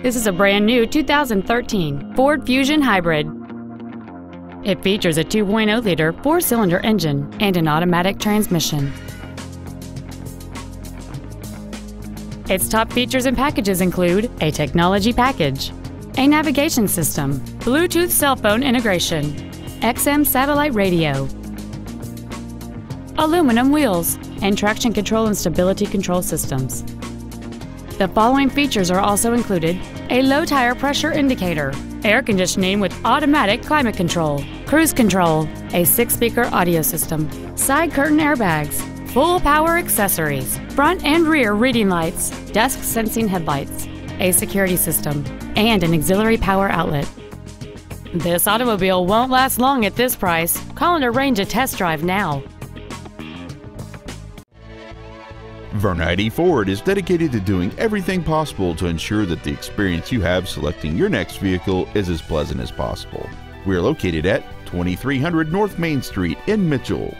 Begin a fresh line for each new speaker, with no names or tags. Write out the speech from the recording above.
This is a brand new 2013 Ford Fusion Hybrid. It features a 2.0-liter four-cylinder engine and an automatic transmission. Its top features and packages include a technology package, a navigation system, Bluetooth cell phone integration, XM satellite radio, aluminum wheels, and traction control and stability control systems. The following features are also included a low tire pressure indicator, air conditioning with automatic climate control, cruise control, a six speaker audio system, side curtain airbags, full power accessories, front and rear reading lights, dusk sensing headlights, a security system, and an auxiliary power outlet. This automobile won't last long at this price. Call and arrange a test drive now.
Vern Eide Ford is dedicated to doing everything possible to ensure that the experience you have selecting your next vehicle is as pleasant as possible. We are located at 2300 North Main Street in Mitchell.